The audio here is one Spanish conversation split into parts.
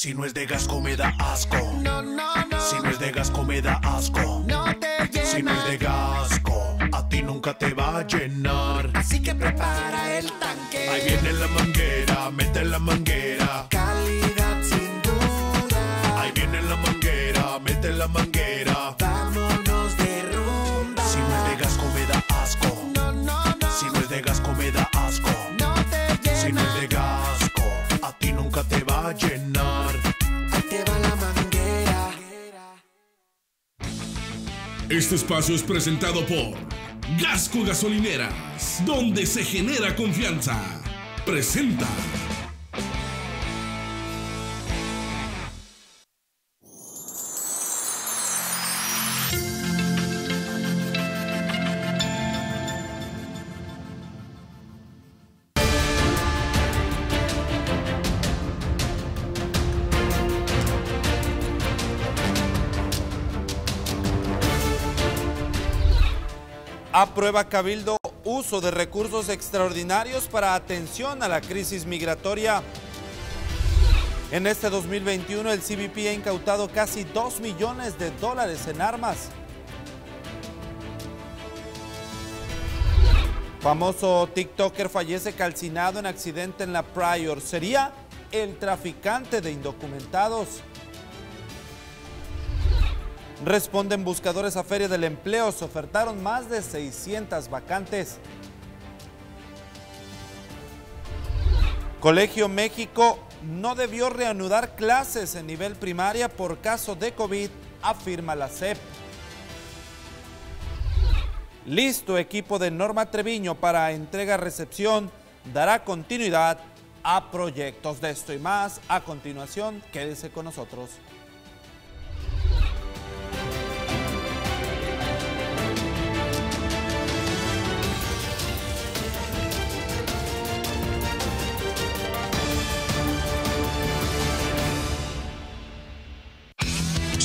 Si no es de gasco me da asco. No, no, no. Si no es de gasco me da asco. No te llenas. Si no es de gasco, a ti nunca te va a llenar. Así que prepara el tanque. Ahí viene la manguera, mete la manguera. Calidad Este espacio es presentado por Gasco Gasolineras, donde se genera confianza. Presenta. Aprueba Cabildo uso de recursos extraordinarios para atención a la crisis migratoria. En este 2021 el CBP ha incautado casi 2 millones de dólares en armas. Famoso TikToker fallece calcinado en accidente en la Prior. ¿Sería el traficante de indocumentados? Responden buscadores a Feria del Empleo. Se ofertaron más de 600 vacantes. Colegio México no debió reanudar clases en nivel primaria por caso de COVID, afirma la SEP. Listo equipo de Norma Treviño para entrega-recepción dará continuidad a proyectos de esto y más. A continuación, quédese con nosotros.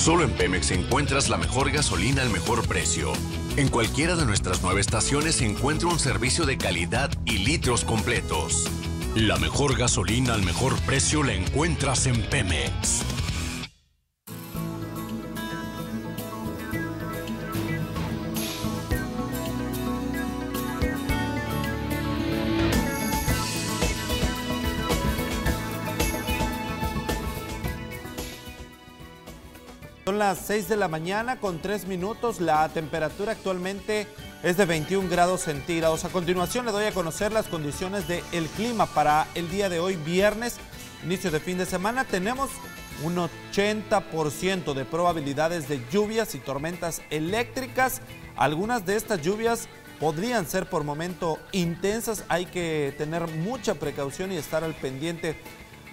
Solo en Pemex encuentras la mejor gasolina al mejor precio. En cualquiera de nuestras nueve estaciones encuentra un servicio de calidad y litros completos. La mejor gasolina al mejor precio la encuentras en Pemex. Las 6 de la mañana con 3 minutos. La temperatura actualmente es de 21 grados centígrados. A continuación le doy a conocer las condiciones del clima para el día de hoy, viernes, inicio de fin de semana. Tenemos un 80% de probabilidades de lluvias y tormentas eléctricas. Algunas de estas lluvias podrían ser por momento intensas. Hay que tener mucha precaución y estar al pendiente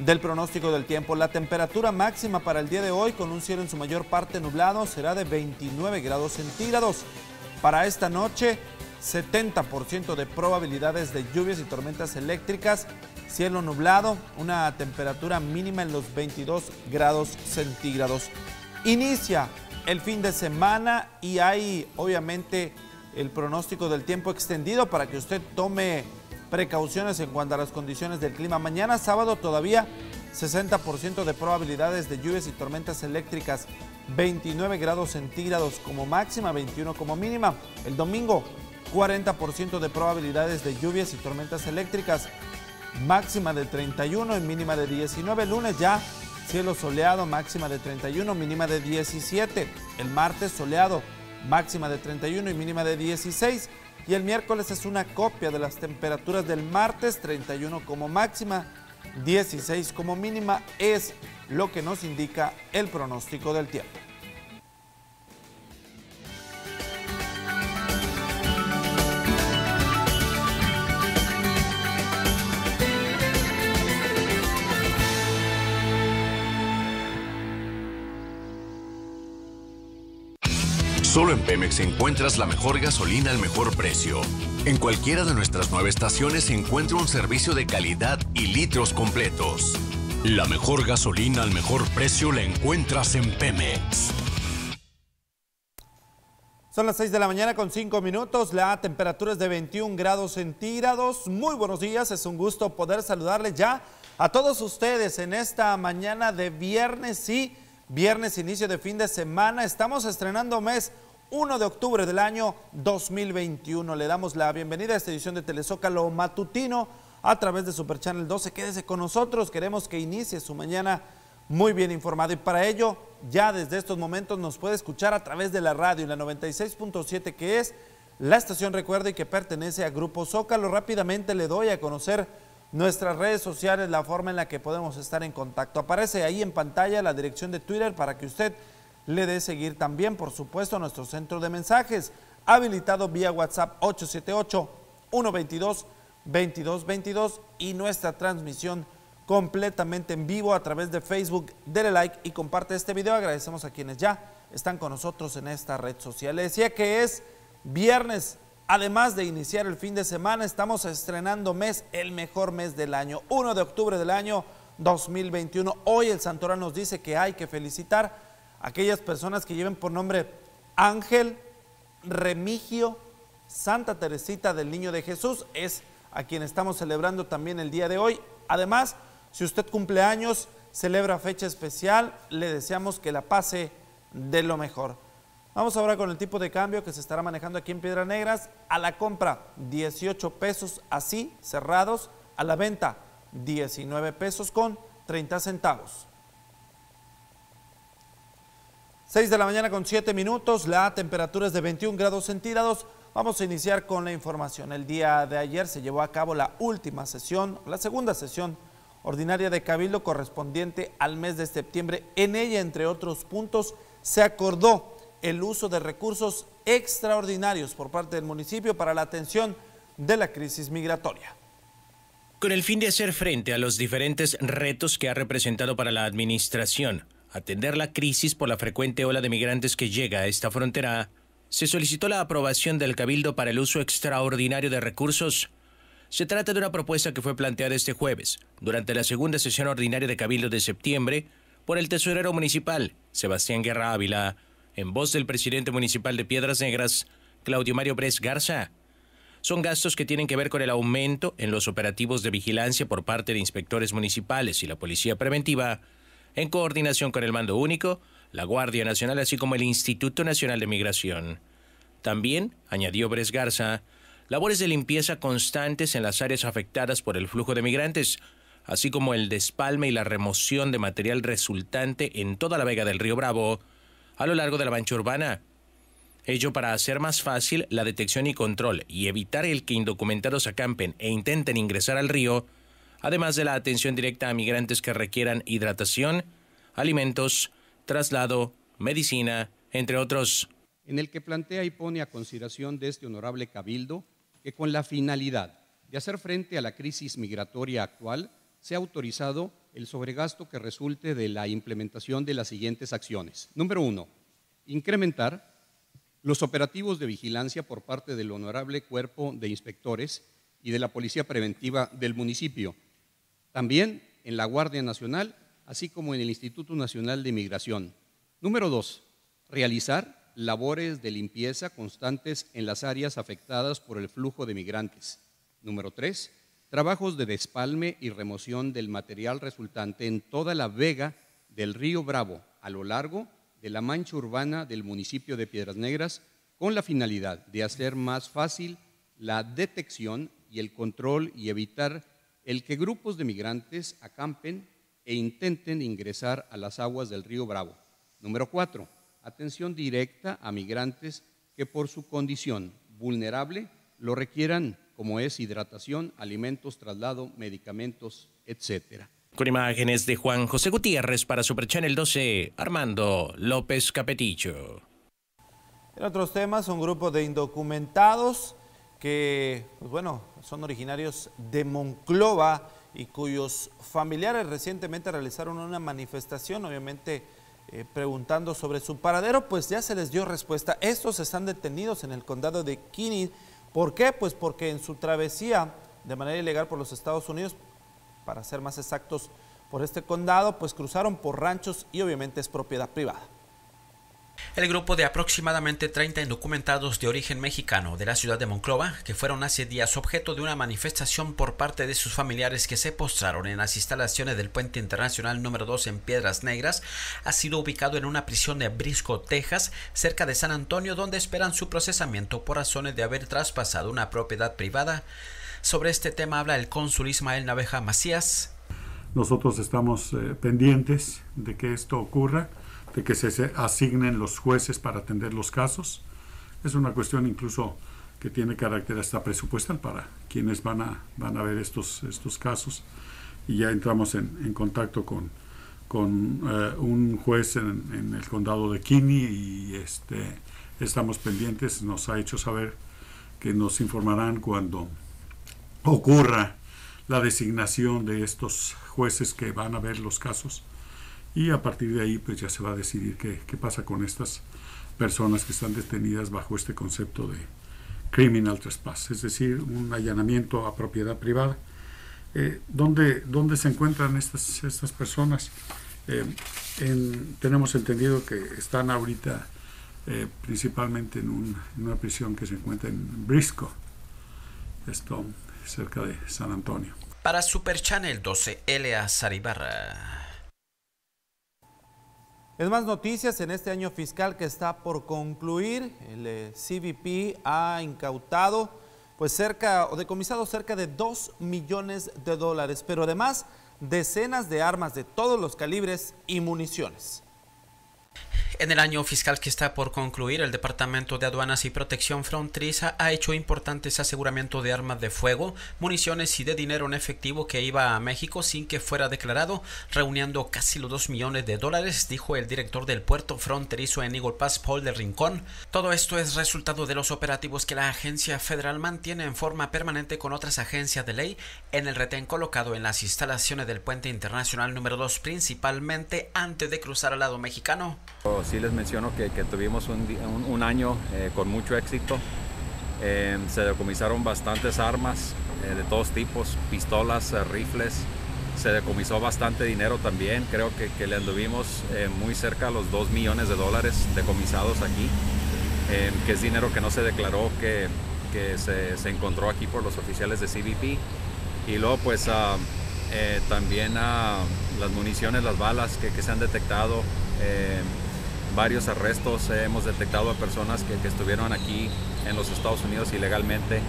del pronóstico del tiempo. La temperatura máxima para el día de hoy, con un cielo en su mayor parte nublado, será de 29 grados centígrados. Para esta noche, 70% de probabilidades de lluvias y tormentas eléctricas, cielo nublado, una temperatura mínima en los 22 grados centígrados. Inicia el fin de semana y hay obviamente el pronóstico del tiempo extendido para que usted tome precauciones en cuanto a las condiciones del clima. Mañana sábado todavía 60% de probabilidades de lluvias y tormentas eléctricas, 29 grados centígrados como máxima, 21 como mínima. El domingo 40% de probabilidades de lluvias y tormentas eléctricas, máxima de 31 y mínima de 19. El lunes ya cielo soleado, máxima de 31, mínima de 17. El martes soleado, máxima de 31 y mínima de 16. Y el miércoles es una copia de las temperaturas del martes, 31 como máxima, 16 como mínima, es lo que nos indica el pronóstico del tiempo. Solo en Pemex encuentras la mejor gasolina al mejor precio. En cualquiera de nuestras nueve estaciones encuentra un servicio de calidad y litros completos. La mejor gasolina al mejor precio la encuentras en Pemex. Son las 6 de la mañana con 5 minutos, la temperatura es de 21 grados centígrados. Muy buenos días, es un gusto poder saludarles ya a todos ustedes en esta mañana de viernes, sí, viernes inicio de fin de semana. Estamos estrenando mes 1 de octubre del año 2021. Le damos la bienvenida a esta edición de Telezócalo Matutino a través de Super Channel 12. Quédese con nosotros, queremos que inicie su mañana muy bien informado y para ello ya desde estos momentos nos puede escuchar a través de la radio en la 96.7 que es la estación recuerda y que pertenece a Grupo Zócalo. Rápidamente le doy a conocer nuestras redes sociales, la forma en la que podemos estar en contacto. Aparece ahí en pantalla la dirección de Twitter para que usted le dé seguir también, por supuesto, nuestro centro de mensajes, habilitado vía WhatsApp 878-122-2222 y nuestra transmisión completamente en vivo a través de Facebook. Dele like y comparte este video. Agradecemos a quienes ya están con nosotros en esta red social. Le decía que es viernes, además de iniciar el fin de semana, estamos estrenando mes, el mejor mes del año, 1 de octubre del año 2021. Hoy el Santoral nos dice que hay que felicitar a aquellas personas que lleven por nombre Ángel, Remigio, Santa Teresita del Niño de Jesús, es a quien estamos celebrando también el día de hoy. Además, si usted cumple años, celebra fecha especial, le deseamos que la pase de lo mejor. Vamos ahora con el tipo de cambio que se estará manejando aquí en Piedras Negras. A la compra 18 pesos así, cerrados. A la venta 19 pesos con 30 centavos. 6 de la mañana con 7 minutos, la temperatura es de 21 grados centígrados. Vamos a iniciar con la información. El día de ayer se llevó a cabo la última sesión, la segunda sesión ordinaria de Cabildo correspondiente al mes de septiembre. En ella, entre otros puntos, se acordó el uso de recursos extraordinarios por parte del municipio para la atención de la crisis migratoria. Con el fin de hacer frente a los diferentes retos que ha representado para la administración, atender la crisis por la frecuente ola de migrantes que llega a esta frontera, se solicitó la aprobación del Cabildo para el uso extraordinario de recursos. Se trata de una propuesta que fue planteada este jueves, durante la segunda sesión ordinaria de Cabildo de septiembre, por el tesorero municipal, Sebastián Guerra Ávila, en voz del presidente municipal de Piedras Negras, Claudio Mario Bres Garza. Son gastos que tienen que ver con el aumento en los operativos de vigilancia por parte de inspectores municipales y la Policía Preventiva, en coordinación con el Mando Único, la Guardia Nacional, así como el Instituto Nacional de Migración. También, añadió Bres Garza, labores de limpieza constantes en las áreas afectadas por el flujo de migrantes, así como el despalme y la remoción de material resultante en toda la vega del río Bravo, a lo largo de la mancha urbana. Ello para hacer más fácil la detección y control y evitar el que indocumentados acampen e intenten ingresar al río, además de la atención directa a migrantes que requieran hidratación, alimentos, traslado, medicina, entre otros. En el que plantea y pone a consideración de este honorable cabildo que con la finalidad de hacer frente a la crisis migratoria actual, se ha autorizado el sobregasto que resulte de la implementación de las siguientes acciones. Número uno, incrementar los operativos de vigilancia por parte del honorable cuerpo de inspectores y de la Policía Preventiva del municipio. También en la Guardia Nacional, así como en el Instituto Nacional de Migración. Número dos, realizar labores de limpieza constantes en las áreas afectadas por el flujo de migrantes. Número tres, trabajos de despalme y remoción del material resultante en toda la vega del río Bravo a lo largo de la mancha urbana del municipio de Piedras Negras con la finalidad de hacer más fácil la detección y el control y evitar el que grupos de migrantes acampen e intenten ingresar a las aguas del río Bravo. Número cuatro, atención directa a migrantes que por su condición vulnerable lo requieran como es hidratación, alimentos, traslado, medicamentos, etcétera. Con imágenes de Juan José Gutiérrez para Super Channel 12, Armando López Capetillo. En otros temas, un grupo de indocumentados que, pues bueno, son originarios de Monclova y cuyos familiares recientemente realizaron una manifestación, obviamente eh, preguntando sobre su paradero, pues ya se les dio respuesta. Estos están detenidos en el condado de Kinney ¿Por qué? Pues porque en su travesía de manera ilegal por los Estados Unidos, para ser más exactos, por este condado, pues cruzaron por ranchos y obviamente es propiedad privada. El grupo de aproximadamente 30 indocumentados de origen mexicano de la ciudad de Monclova, que fueron hace días objeto de una manifestación por parte de sus familiares que se postraron en las instalaciones del puente internacional número 2 en Piedras Negras, ha sido ubicado en una prisión de Brisco, Texas, cerca de San Antonio, donde esperan su procesamiento por razones de haber traspasado una propiedad privada. Sobre este tema habla el cónsul Ismael Naveja Macías. Nosotros estamos eh, pendientes de que esto ocurra de que se asignen los jueces para atender los casos. Es una cuestión incluso que tiene carácter hasta presupuestal para quienes van a, van a ver estos, estos casos. Y ya entramos en, contacto con, con eh, un juez en, en, el condado de Kinney y este, estamos pendientes. Nos ha hecho saber que nos informarán cuando ocurra la designación de estos jueces que van a ver los casos y a partir de ahí pues ya se va a decidir qué, qué pasa con estas personas que están detenidas bajo este concepto de criminal trespass, es decir, un allanamiento a propiedad privada. Eh, ¿dónde, ¿dónde, se encuentran estas, estas personas? Eh, en, tenemos entendido que están ahorita eh, principalmente en, un, en, una prisión que se encuentra en Briscoe, esto cerca de San Antonio. Para Super Channel 12, L.A. Saribarra. Es más noticias en este año fiscal que está por concluir. El eh, CBP ha incautado, pues cerca, o decomisado cerca de 2 millones de dólares, pero además decenas de armas de todos los calibres y municiones. En el año fiscal que está por concluir, el Departamento de Aduanas y Protección Fronteriza ha hecho importantes aseguramientos de armas de fuego, municiones y de dinero en efectivo que iba a México sin que fuera declarado, reuniendo casi los 2 millones de dólares, dijo el director del puerto fronterizo en Eagle Pass, Paul de Rincón. Todo esto es resultado de los operativos que la agencia federal mantiene en forma permanente con otras agencias de ley en el retén colocado en las instalaciones del puente internacional número 2, principalmente antes de cruzar al lado mexicano. Sí les menciono que, tuvimos un, año eh, con mucho éxito. Eh, se decomisaron bastantes armas eh, de todos tipos, pistolas, rifles. Se decomisó bastante dinero también. Creo que, que le anduvimos muy cerca a los 2 millones de dólares decomisados aquí, que es dinero que no se declaró, que, se, encontró aquí por los oficiales de CBP. Y luego pues uh, también uh, las municiones, las balas que se han detectado varios arrestos, hemos detectado a personas que, estuvieron aquí en los Estados Unidos ilegalmente,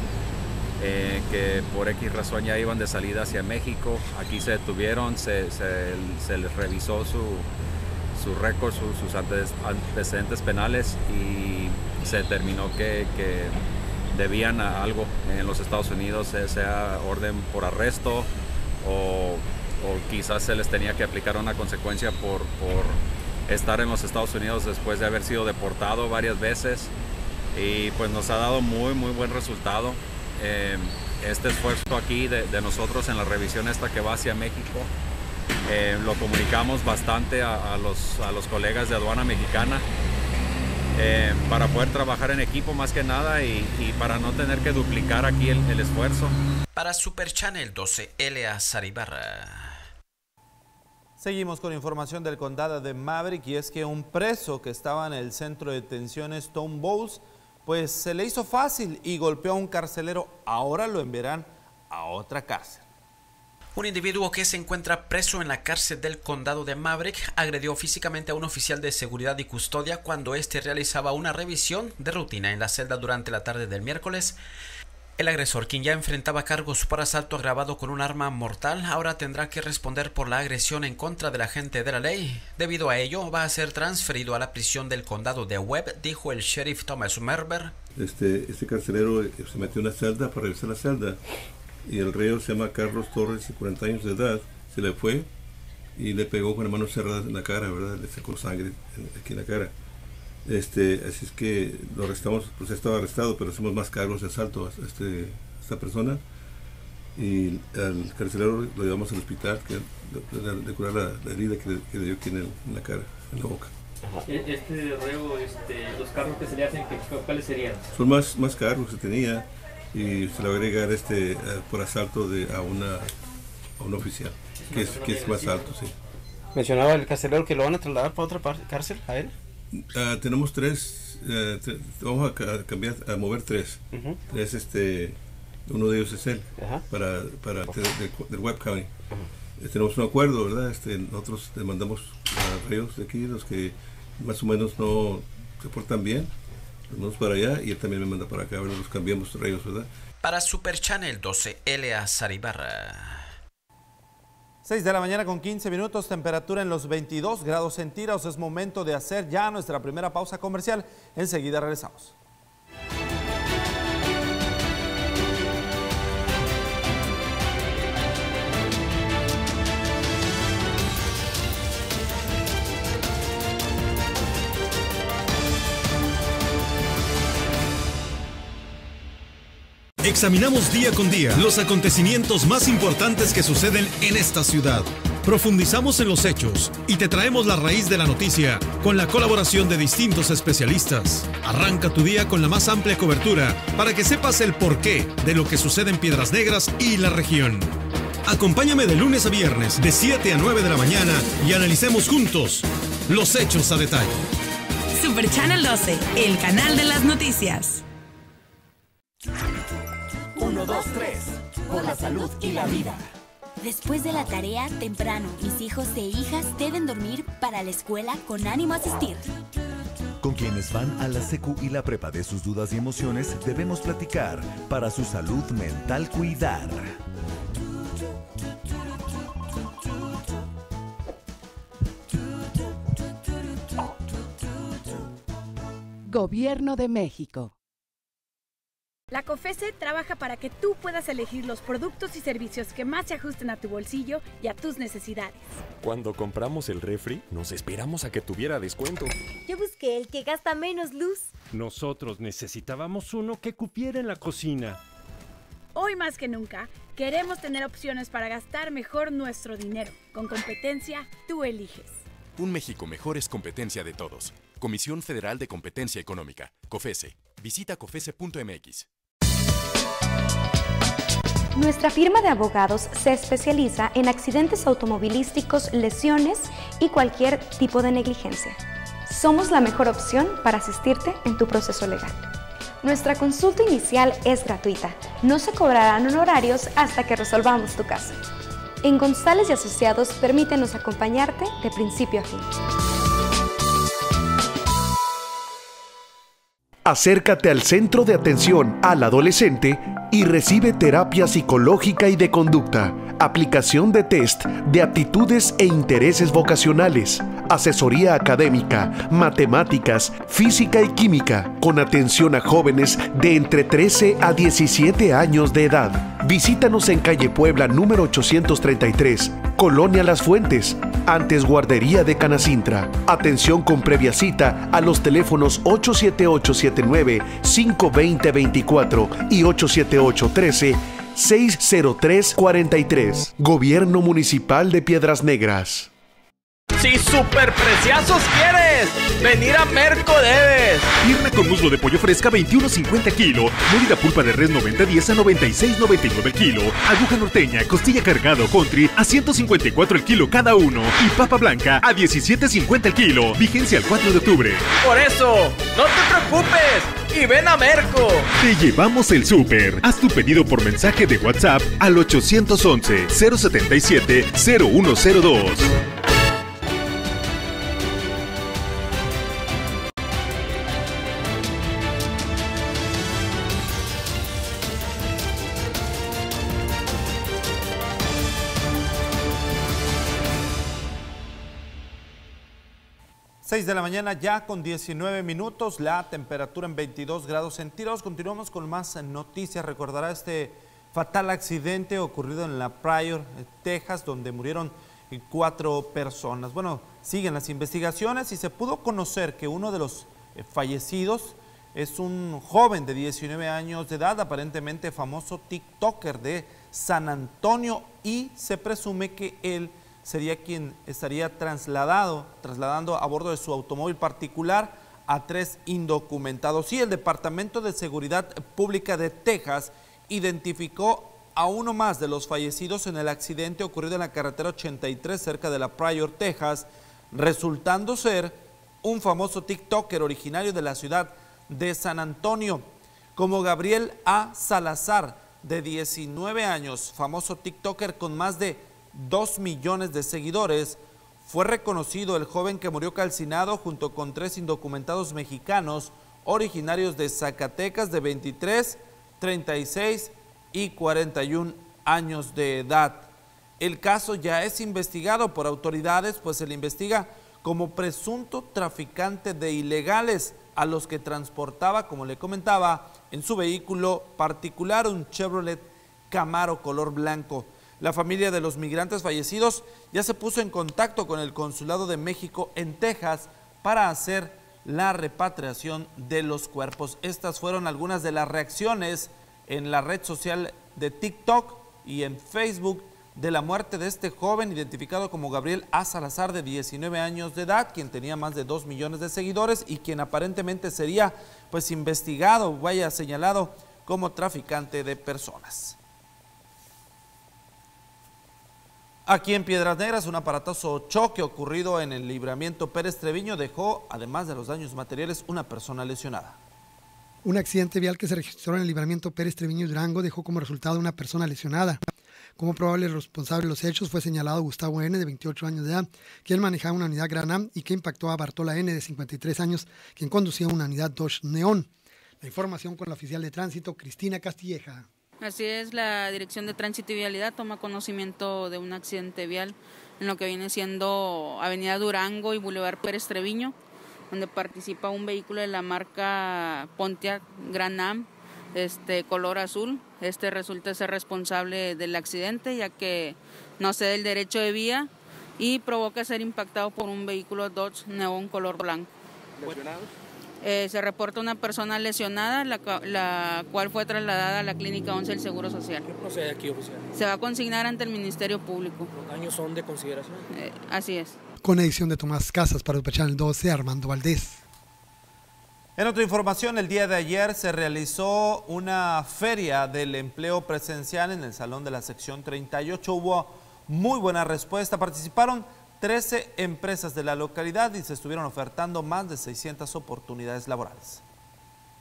eh, que por X razón ya iban de salida hacia México, aquí se detuvieron, se, se, les revisó su, su récord, su, sus antecedentes penales y se determinó que, que debían algo en los Estados Unidos, sea orden por arresto o, o, quizás se les tenía que aplicar una consecuencia por, por estar en los Estados Unidos después de haber sido deportado varias veces y pues nos ha dado muy muy buen resultado eh, este esfuerzo aquí de, de, nosotros en la revisión esta que va hacia México eh, lo comunicamos bastante a, a, los, a, los, colegas de aduana mexicana eh, para poder trabajar en equipo más que nada y, y para no tener que duplicar aquí el, el esfuerzo. Para Super Channel 12, L.A. Saribarra. Seguimos con información del condado de Maverick y es que un preso que estaba en el centro de detención Stone Bowls, pues se le hizo fácil y golpeó a un carcelero. Ahora lo enviarán a otra cárcel. Un individuo que se encuentra preso en la cárcel del condado de Maverick agredió físicamente a un oficial de seguridad y custodia cuando éste realizaba una revisión de rutina en la celda durante la tarde del miércoles. El agresor, quien ya enfrentaba cargos por asalto agravado con un arma mortal, ahora tendrá que responder por la agresión en contra del agente de la ley. Debido a ello, va a ser transferido a la prisión del condado de Webb, dijo el sheriff Thomas Merber. Este, este carcelero se metió en una celda para revisar la celda y el reo se llama Carlos Torres, de 40 años de edad, se le fue y le pegó con la mano cerrada en la cara, ¿verdad? Le sacó sangre aquí en la cara. Este, así es que lo arrestamos, pues estaba arrestado, pero hacemos más cargos de asalto a, este, a esta persona. Y al carcelero lo llevamos al hospital que, de, de, curar la, la, herida que le, que le dio aquí en, el, en, la cara, en la boca. Este reo, este, los cargos que se le hacen, ¿cuáles serían? Son más, más cargos que tenía y se le va a agregar este, uh, por asalto de, a, una, a un oficial, que es, que es más alto, sí. Mencionaba el carcelero que lo van a trasladar para otra cárcel a él. Ah, tenemos tres, tre- vamos a, ca- a cambiar, a mover tres. Tres, este, uno de ellos es él, para, para del, del- del web county. Eh, tenemos un acuerdo, ¿verdad? Este, nosotros le mandamos a reyes de aquí, los que más o menos no se portan bien, los mandamos para allá y él también me manda para acá, ¿verdad? Los cambiamos reyes, ¿verdad? Para Super Channel 12, Elea Saribarra. 6 de la mañana con 15 minutos, temperatura en los 22 grados centígrados. Es momento de hacer ya nuestra primera pausa comercial. Enseguida regresamos. Examinamos día con día los acontecimientos más importantes que suceden en esta ciudad. Profundizamos en los hechos y te traemos la raíz de la noticia con la colaboración de distintos especialistas. Arranca tu día con la más amplia cobertura para que sepas el porqué de lo que sucede en Piedras Negras y la región. Acompáñame de lunes a viernes de 7 a 9 de la mañana y analicemos juntos los hechos a detalle. Super Channel 12, el canal de las noticias. 1, 2, 3. Por la salud y la vida. Después de la tarea, temprano, mis hijos e hijas deben dormir para la escuela con ánimo a asistir. Con quienes van a la secu y la prepa de sus dudas y emociones, debemos platicar para su salud mental cuidar. Gobierno de México. La COFESE trabaja para que tú puedas elegir los productos y servicios que más se ajusten a tu bolsillo y a tus necesidades. Cuando compramos el refri, nos esperamos a que tuviera descuento. Yo busqué el que gasta menos luz. Nosotros necesitábamos uno que cupiera en la cocina. Hoy más que nunca, queremos tener opciones para gastar mejor nuestro dinero. Con competencia, tú eliges. Un México mejor es competencia de todos. Comisión Federal de Competencia Económica, COFESE. Visita COFESE.mx. Nuestra firma de abogados se especializa en accidentes automovilísticos, lesiones y cualquier tipo de negligencia. Somos la mejor opción para asistirte en tu proceso legal. Nuestra consulta inicial es gratuita. No se cobrarán honorarios hasta que resolvamos tu caso. En González y Asociados permítenos acompañarte de principio a fin. Acércate al Centro de Atención al Adolescente y recibe terapia psicológica y de conducta, aplicación de test de aptitudes e intereses vocacionales, asesoría académica, matemáticas, física y química, con atención a jóvenes de entre 13 a 17 años de edad. Visítanos en calle Puebla número 833, Colonia Las Fuentes, antes Guardería de Canacintra. Atención con previa cita a los teléfonos 878-79-520-24 y 878-13-603-43. Gobierno Municipal de Piedras Negras. Si super preciazos quieres, venir a Merco debes. Pierna con muslo de pollo fresca 21.50 kilo. Molida pulpa de res 90.10 a 96.99 el kilo. Aguja norteña, costilla cargado country a 154 el kilo cada uno. Y papa blanca a 17.50 el kilo. Vigencia el 4 de octubre. Por eso, no te preocupes y ven a Merco. Te llevamos el súper. Haz tu pedido por mensaje de WhatsApp al 811 077 0102. Seis de la mañana ya con 19 minutos, la temperatura en 22 grados centígrados. Continuamos con más noticias. Recordará este fatal accidente ocurrido en la Pryor, Texas, donde murieron cuatro personas. Bueno, siguen las investigaciones y se pudo conocer que uno de los eh, fallecidos es un joven de 19 años de edad, aparentemente famoso TikToker de San Antonio y se presume que él sería quien estaría trasladado, trasladando a bordo de su automóvil particular a tres indocumentados. Y el Departamento de Seguridad Pública de Texas identificó a uno más de los fallecidos en el accidente ocurrido en la carretera 83 cerca de la Pryor, Texas, resultando ser un famoso TikToker originario de la ciudad de San Antonio, como Gabriel A. Salazar, de 19 años, famoso TikToker con más de 2 millones de seguidores, fue reconocido el joven que murió calcinado junto con tres indocumentados mexicanos originarios de Zacatecas de 23, 36 y 41 años de edad. El caso ya es investigado por autoridades, pues se le investiga como presunto traficante de ilegales a los que transportaba, como le comentaba, en su vehículo particular, un Chevrolet Camaro color blanco. La familia de los migrantes fallecidos ya se puso en contacto con el Consulado de México en Texas para hacer la repatriación de los cuerpos. Estas fueron algunas de las reacciones en la red social de TikTok y en Facebook de la muerte de este joven identificado como Gabriel A. Salazar de 19 años de edad, quien tenía más de 2 millones de seguidores y quien aparentemente sería pues investigado, vaya señalado como traficante de personas. Aquí en Piedras Negras, un aparatoso choque ocurrido en el libramiento Pérez Treviño dejó, además de los daños materiales, una persona lesionada. Un accidente vial que se registró en el libramiento Pérez Treviño Durango dejó como resultado una persona lesionada. Como probable responsable de los hechos fue señalado Gustavo N., de 28 años de edad, quien manejaba una unidad Gran y que impactó a Bartola N., de 53 años, quien conducía una unidad Dodge Neon. La información con la oficial de tránsito, Cristina Castilleja. Así es, la Dirección de Tránsito y Vialidad toma conocimiento de un accidente vial en lo que viene siendo Avenida Durango y Boulevard Pérez Treviño, donde participa un vehículo de la marca Pontiac Gran Am, este color azul. Este resulta ser responsable del accidente ya que no cede el derecho de vía y provoca ser impactado por un vehículo Dodge Neon color blanco. Eh, se reporta una persona lesionada, la, cual fue trasladada a la Clínica 11 del Seguro Social. ¿Qué procede aquí, oficial? Se va a consignar ante el Ministerio Público. ¿Los daños son de consideración? Eh, así es. Con edición de Tomás Casas para el Channel 12, Armando Valdés. En otra información, el día de ayer se realizó una feria del empleo presencial en el Salón de la Sección 38. Hubo muy buena respuesta. Participaron 13 empresas de la localidad y se estuvieron ofertando más de 600 oportunidades laborales.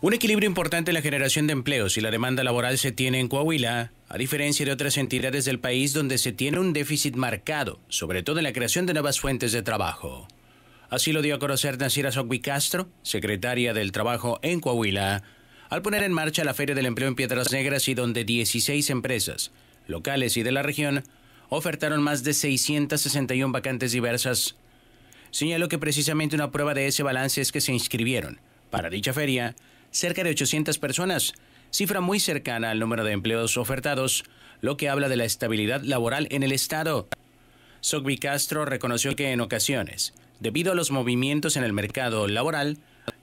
Un equilibrio importante en la generación de empleos y la demanda laboral se tiene en Coahuila, a diferencia de otras entidades del país donde se tiene un déficit marcado, sobre todo en la creación de nuevas fuentes de trabajo. Así lo dio a conocer Nasira Sogbi Castro, secretaria del Trabajo en Coahuila, al poner en marcha la Feria del Empleo en Piedras Negras y donde 16 empresas, locales y de la región, ofertaron más de 661 vacantes diversas. Señaló que precisamente una prueba de ese balance es que se inscribieron para dicha feria cerca de 800 personas, cifra muy cercana al número de empleos ofertados, lo que habla de la estabilidad laboral en el Estado. Sogbi Castro reconoció que en ocasiones, debido a los movimientos en el mercado laboral,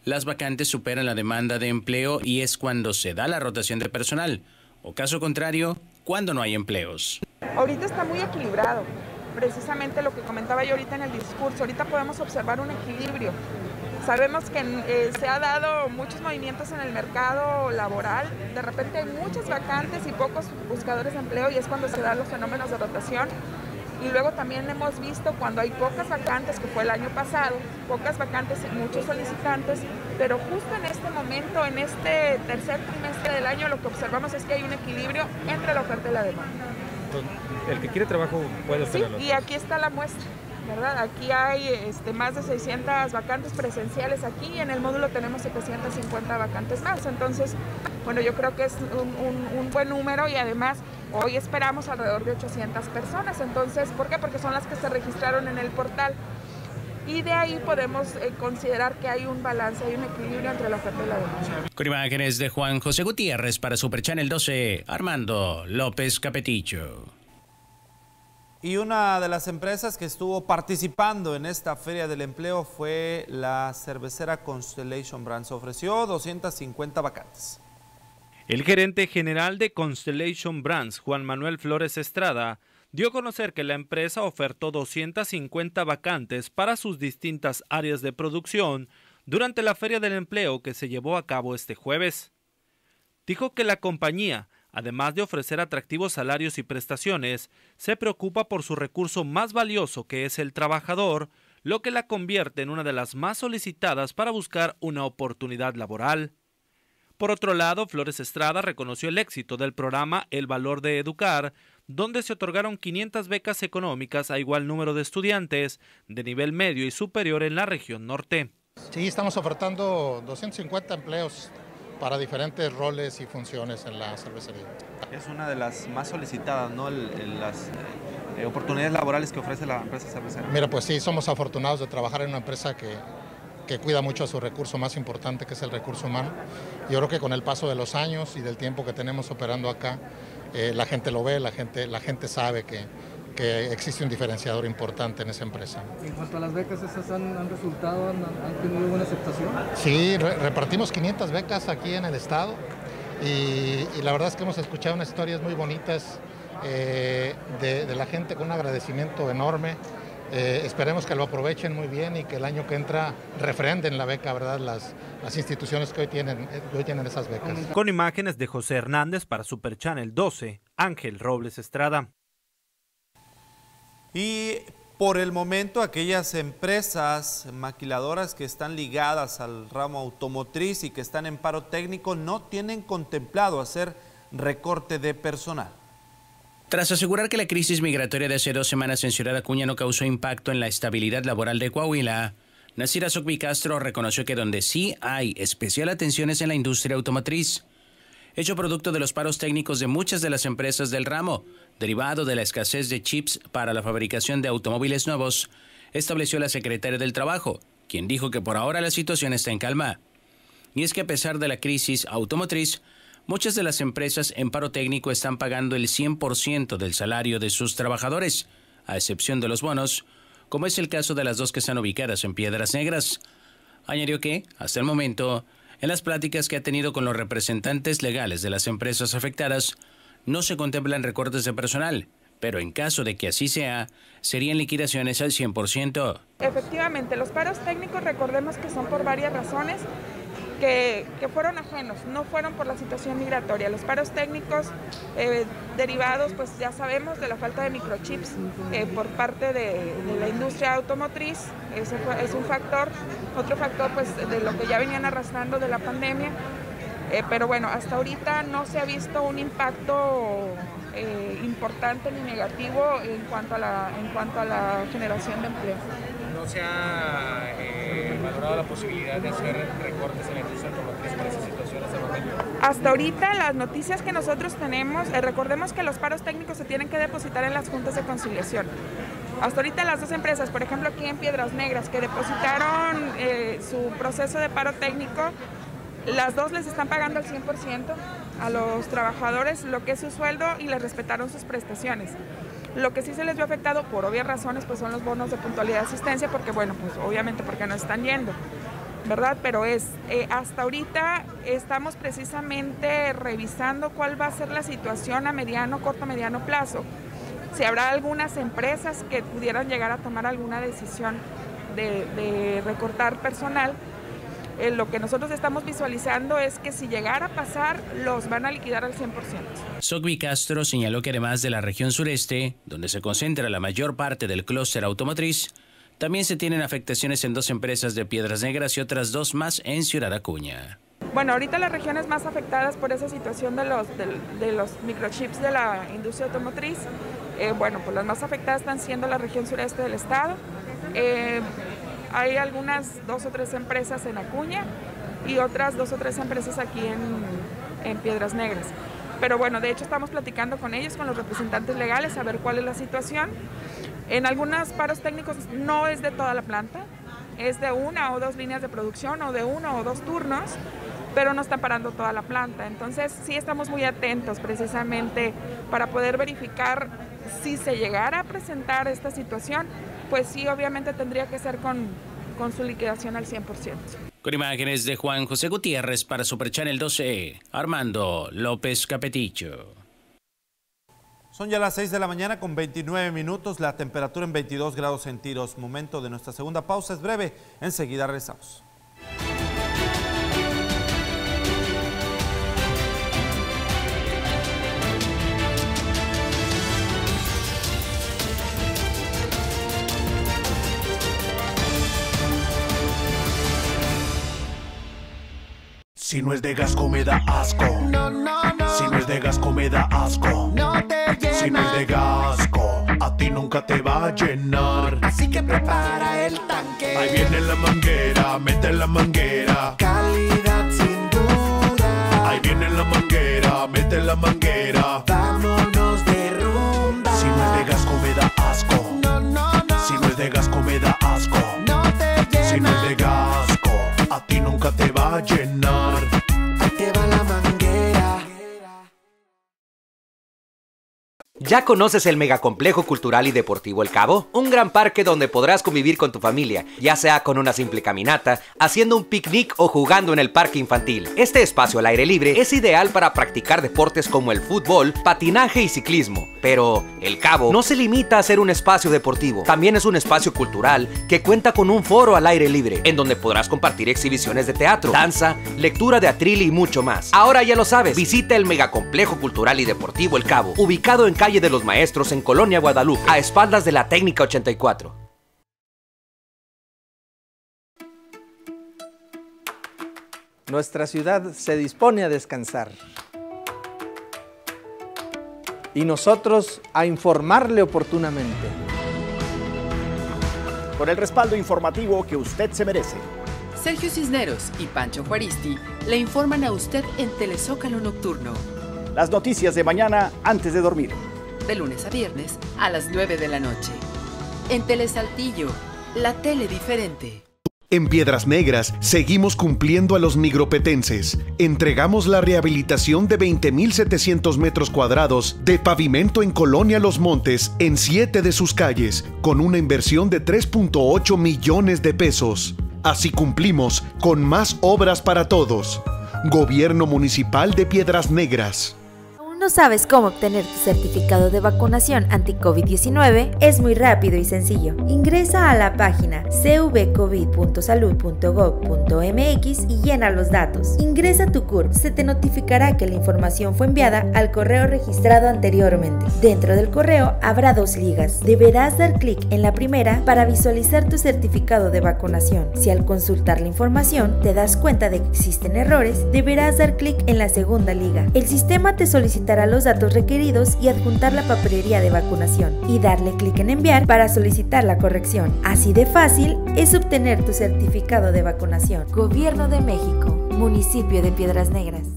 las vacantes superan la demanda de empleo y es cuando se da la rotación de personal, o caso contrario, cuando no hay empleos. Ahorita está muy equilibrado, precisamente lo que comentaba yo ahorita en el discurso, ahorita podemos observar un equilibrio. Sabemos que eh, se ha dado muchos movimientos en el mercado laboral, de repente hay muchas vacantes y pocos buscadores de empleo y es cuando se dan los fenómenos de rotación. Y luego también hemos visto cuando hay pocas vacantes, que fue el año pasado, pocas vacantes y muchos solicitantes, pero justo en este momento, en este tercer trimestre del año, lo que observamos es que hay un equilibrio entre la oferta y la demanda. El que quiere trabajo puede Sí, y aquí está la muestra. ¿verdad? Aquí hay este, más de 600 vacantes presenciales aquí y en el módulo tenemos 750 vacantes más. Entonces, bueno, yo creo que es un, buen número y además hoy esperamos alrededor de 800 personas. Entonces, ¿por qué? Porque son las que se registraron en el portal. Y de ahí podemos eh, considerar que hay un balance, hay un equilibrio entre la oferta y la demanda. Con imágenes de Juan José Gutiérrez para Super Channel 12, Armando López Capeticho. Y una de las empresas que estuvo participando en esta Feria del Empleo fue la cervecera Constellation Brands. Ofreció 250 vacantes. El gerente general de Constellation Brands, Juan Manuel Flores Estrada, dio a conocer que la empresa ofertó 250 vacantes para sus distintas áreas de producción durante la Feria del Empleo que se llevó a cabo este jueves. Dijo que la compañía además de ofrecer atractivos salarios y prestaciones, se preocupa por su recurso más valioso que es el trabajador, lo que la convierte en una de las más solicitadas para buscar una oportunidad laboral. Por otro lado, Flores Estrada reconoció el éxito del programa El Valor de Educar, donde se otorgaron 500 becas económicas a igual número de estudiantes de nivel medio y superior en la región norte. Sí, estamos ofertando 250 empleos para diferentes roles y funciones en la cervecería. Es una de las más solicitadas, ¿no? las eh, oportunidades laborales que ofrece la empresa cervecera. Mira, pues sí, somos afortunados de trabajar en una empresa que, que cuida mucho a su recurso más importante, que es el recurso humano. Yo creo que con el paso de los años y del tiempo que tenemos operando acá, eh, la gente lo ve, la gente, la gente sabe que, que existe un diferenciador importante en esa empresa. En cuanto a las becas, ¿esas han, resultado, han, tenido buena aceptación? Sí, repartimos 500 becas aquí en el estado y, la verdad es que hemos escuchado unas historias muy bonitas eh, de, de, la gente con un agradecimiento enorme eh, esperemos que lo aprovechen muy bien y que el año que entra refrenden la beca, ¿verdad? Las, las instituciones que hoy tienen, eh, hoy tienen esas becas. Con imágenes de José Hernández para Super Channel 12, Ángel Robles Estrada. Y por el momento aquellas empresas maquiladoras que están ligadas al ramo automotriz y que están en paro técnico no tienen contemplado hacer recorte de personal. Tras asegurar que la crisis migratoria de hace dos semanas en Ciudad Acuña no causó impacto en la estabilidad laboral de Coahuila, Nasira Sokbi Castro reconoció que donde sí hay especial atención es en la industria automotriz, hecho producto de los paros técnicos de muchas de las empresas del ramo, derivado de la escasez de chips para la fabricación de automóviles nuevos, estableció la secretaria del Trabajo, quien dijo que por ahora la situación está en calma. Y es que a pesar de la crisis automotriz, Muchas de las empresas en paro técnico están pagando el 100% del salario de sus trabajadores, a excepción de los bonos, como es el caso de las dos que están ubicadas en Piedras Negras. Añadió que, hasta el momento, en las pláticas que ha tenido con los representantes legales de las empresas afectadas, no se contemplan recortes de personal, pero en caso de que así sea, serían liquidaciones al 100%. Efectivamente, los paros técnicos recordemos que son por varias razones que, fueron ajenos, no fueron por la situación migratoria. Los paros técnicos eh, derivados, pues ya sabemos, de la falta de microchips eh, por parte de, la industria automotriz, ese es un factor. Otro factor, pues, de lo que ya venían arrastrando de la pandemia. Eh, pero bueno, hasta ahorita no se ha visto un impacto importante ni negativo en cuanto a la, en cuanto a la generación de empleo. ¿No se ha valorado la posibilidad de hacer recortes en la industria automotriz por esa situación hasta el momento? Hasta ahorita las noticias que nosotros tenemos, eh, recordemos que los paros técnicos se tienen que depositar en las juntas de conciliación. Hasta ahorita las dos empresas, por ejemplo aquí en Piedras Negras, que depositaron eh, su proceso de paro técnico, las dos les están pagando al 100% a los trabajadores lo que es su sueldo y les respetaron sus prestaciones. Lo que sí se les vio afectado por obvias razones pues son los bonos de puntualidad de asistencia porque bueno, pues obviamente porque no están yendo. ¿verdad? Pero es, eh, hasta ahorita estamos precisamente revisando cuál va a ser la situación a mediano, corto, mediano plazo. Si habrá algunas empresas que pudieran llegar a tomar alguna decisión de, de recortar personal, eh, lo que nosotros estamos visualizando es que si llegara a pasar, los van a liquidar al 100%. Sogbi Castro señaló que además de la región sureste, donde se concentra la mayor parte del clúster automotriz, también se tienen afectaciones en dos empresas de Piedras Negras y otras dos más en Ciudad Acuña. Bueno, ahorita las regiones más afectadas por esa situación de los, de, los microchips de la industria automotriz, eh, bueno, pues las más afectadas están siendo la región sureste del estado. Eh, hay algunas dos o tres empresas en Acuña y otras dos o tres empresas aquí en, Piedras Negras. Pero bueno, de hecho estamos platicando con ellos, con los representantes legales, a ver cuál es la situación. En algunos paros técnicos no es de toda la planta, es de una o dos líneas de producción o de uno o dos turnos, pero no están parando toda la planta. Entonces sí estamos muy atentos precisamente para poder verificar si se llegara a presentar esta situación, pues sí, obviamente tendría que ser con, con su liquidación al 100%. Con imágenes de Juan José Gutiérrez para Super Channel 12, Armando López Capeticho. Son ya las 6 de la mañana con 29 minutos, la temperatura en 22 grados centígrados. Momento de nuestra segunda pausa, es breve, enseguida regresamos. Si no es de Gasco me da asco. No, no, no. Si no es de Gasco me da asco. No te llena. Si no es de Gasco, a ti nunca te va a llenar. Así que prepara el tanque. Ahí viene la manguera, mete la manguera. Calidad sin duda. Ahí viene la manguera, mete la manguera. ¿Ya conoces el megacomplejo cultural y deportivo El Cabo? Un gran parque donde podrás convivir con tu familia, ya sea con una simple caminata, haciendo un picnic o jugando en el parque infantil. Este espacio al aire libre es ideal para practicar deportes como el fútbol, patinaje y ciclismo. Pero El Cabo no se limita a ser un espacio deportivo, también es un espacio cultural que cuenta con un foro al aire libre, en donde podrás compartir exhibiciones de teatro, danza, lectura de atril y mucho más. Ahora ya lo sabes, visita el megacomplejo cultural y deportivo El Cabo, ubicado en calle de los Maestros en Colonia Guadalupe, a espaldas de la Técnica 84. Nuestra ciudad se dispone a descansar. Y nosotros a informarle oportunamente. Con el respaldo informativo que usted se merece. Sergio Cisneros y Pancho Juaristi le informan a usted en Telezócalo Nocturno. Las noticias de mañana antes de dormir. De lunes a viernes a las 9 de la noche. En Telesaltillo, la tele diferente. En Piedras Negras seguimos cumpliendo a los migropetenses. Entregamos la rehabilitación de 20.700 metros cuadrados de pavimento en Colonia Los Montes en siete de sus calles, con una inversión de 3.8 millones de pesos. Así cumplimos con más obras para todos. Gobierno Municipal de Piedras Negras. ¿No sabes cómo obtener tu certificado de vacunación anti-COVID-19? Es muy rápido y sencillo. Ingresa a la página cvcovid.salud.gov.mx y llena los datos. Ingresa tu CURP. Se te notificará que la información fue enviada al correo registrado anteriormente. Dentro del correo habrá dos ligas. Deberás dar clic en la primera para visualizar tu certificado de vacunación. Si al consultar la información te das cuenta de que existen errores, deberás dar clic en la segunda liga. El sistema te solicitará los datos requeridos y adjuntar la papelería de vacunación y darle clic en enviar para solicitar la corrección. Así de fácil es obtener tu certificado de vacunación. Gobierno de México, municipio de Piedras Negras.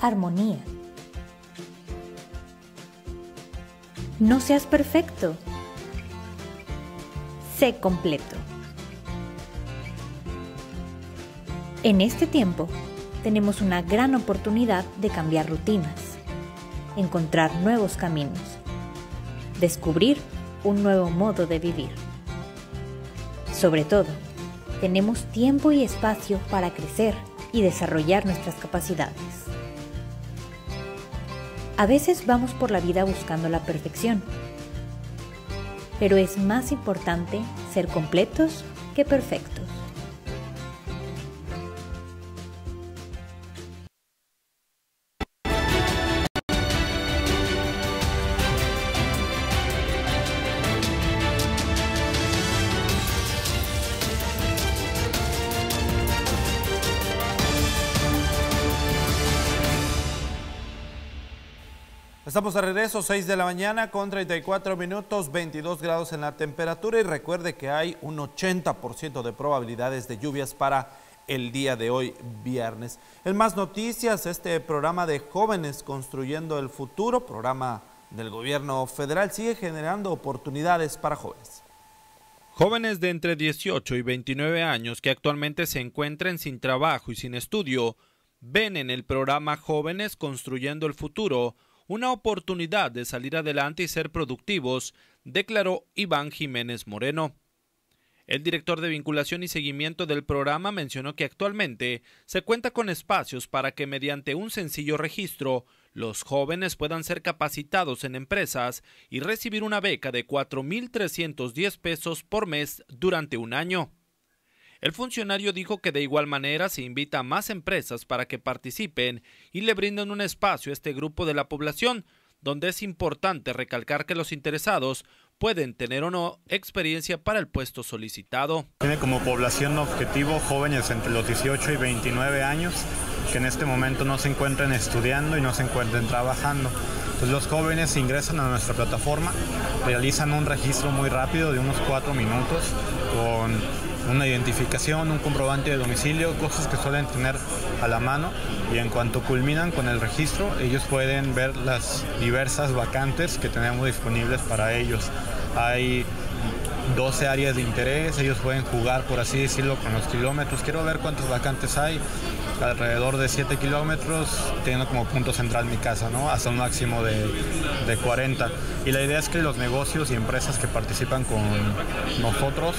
Armonía. No seas perfecto. Sé completo. En este tiempo, tenemos una gran oportunidad de cambiar rutinas, encontrar nuevos caminos, descubrir un nuevo modo de vivir. Sobre todo, tenemos tiempo y espacio para crecer y desarrollar nuestras capacidades. A veces vamos por la vida buscando la perfección, pero es más importante ser completos que perfectos. Estamos de regreso, 6 de la mañana con 34 minutos, 22 grados en la temperatura y recuerde que hay un 80% de probabilidades de lluvias para el día de hoy, viernes. En más noticias, este programa de jóvenes construyendo el futuro, programa del gobierno federal, sigue generando oportunidades para jóvenes. Jóvenes de entre 18 y 29 años que actualmente se encuentran sin trabajo y sin estudio, ven en el programa Jóvenes Construyendo el Futuro una oportunidad de salir adelante y ser productivos, declaró Iván Jiménez Moreno. El director de vinculación y seguimiento del programa mencionó que actualmente se cuenta con espacios para que mediante un sencillo registro los jóvenes puedan ser capacitados en empresas y recibir una beca de 4.310 pesos por mes durante un año. El funcionario dijo que de igual manera se invita a más empresas para que participen y le brinden un espacio a este grupo de la población, donde es importante recalcar que los interesados pueden tener o no experiencia para el puesto solicitado. Tiene como población objetivo jóvenes entre los 18 y 29 años que en este momento no se encuentren estudiando y no se encuentren trabajando. Los jóvenes ingresan a nuestra plataforma, realizan un registro muy rápido de unos cuatro minutos con una identificación, un comprobante de domicilio, cosas que suelen tener a la mano y en cuanto culminan con el registro ellos pueden ver las diversas vacantes que tenemos disponibles para ellos. Hay 12 áreas de interés, ellos pueden jugar, por así decirlo, con los kilómetros. Quiero ver cuántas vacantes hay. Alrededor de 7 kilómetros, teniendo como punto central mi casa, ¿no? Hasta un máximo de, de 40. Y la idea es que los negocios y empresas que participan con nosotros